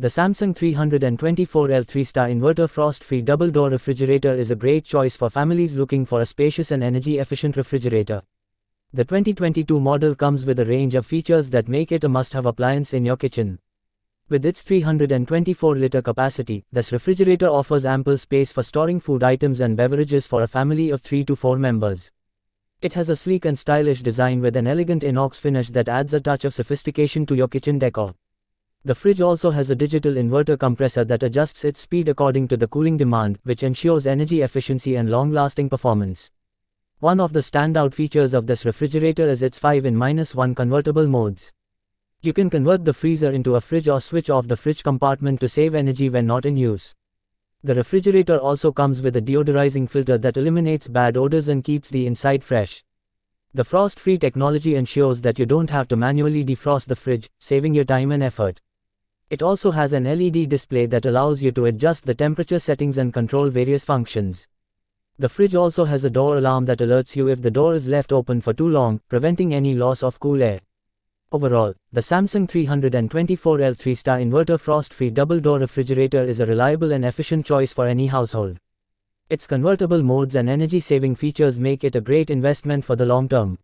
The Samsung 324L 3-star inverter frost-free double-door refrigerator is a great choice for families looking for a spacious and energy-efficient refrigerator. The 2022 model comes with a range of features that make it a must-have appliance in your kitchen. With its 324-liter capacity, this refrigerator offers ample space for storing food items and beverages for a family of 3 to 4 members. It has a sleek and stylish design with an elegant inox finish that adds a touch of sophistication to your kitchen decor. The fridge also has a digital inverter compressor that adjusts its speed according to the cooling demand, which ensures energy efficiency and long-lasting performance. One of the standout features of this refrigerator is its 5 in 1 convertible modes. You can convert the freezer into a fridge or switch off the fridge compartment to save energy when not in use. The refrigerator also comes with a deodorizing filter that eliminates bad odors and keeps the inside fresh. The frost-free technology ensures that you don't have to manually defrost the fridge, saving your time and effort. It also has an LED display that allows you to adjust the temperature settings and control various functions. The fridge also has a door alarm that alerts you if the door is left open for too long, preventing any loss of cool air. Overall, the Samsung 324L 3-star inverter frost-free double-door refrigerator is a reliable and efficient choice for any household. Its convertible modes and energy-saving features make it a great investment for the long term.